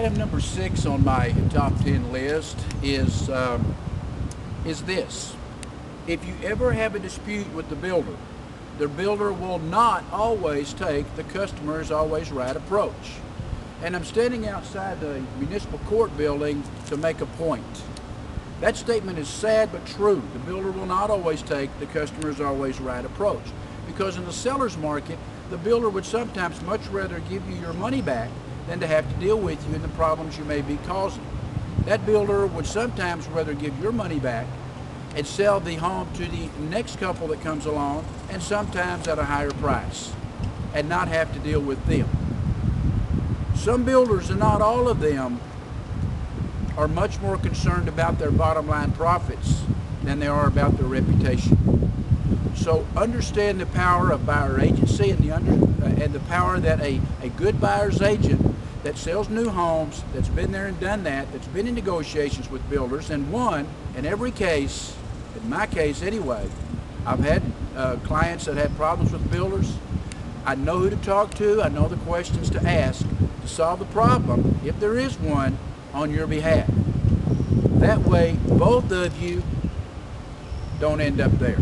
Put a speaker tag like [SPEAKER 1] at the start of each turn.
[SPEAKER 1] Item number six on my top 10 list is, um, is this. If you ever have a dispute with the builder, the builder will not always take the customer's always right approach. And I'm standing outside the municipal court building to make a point. That statement is sad but true. The builder will not always take the customer's always right approach. Because in the seller's market, the builder would sometimes much rather give you your money back than to have to deal with you and the problems you may be causing. That builder would sometimes rather give your money back and sell the home to the next couple that comes along and sometimes at a higher price and not have to deal with them. Some builders, and not all of them, are much more concerned about their bottom line profits than they are about their reputation. So understand the power of buyer agency and the under, uh, and the power that a, a good buyer's agent that sells new homes, that's been there and done that, that's been in negotiations with builders and won in every case, in my case anyway, I've had uh, clients that had problems with builders. I know who to talk to, I know the questions to ask to solve the problem, if there is one, on your behalf. That way, both of you don't end up there.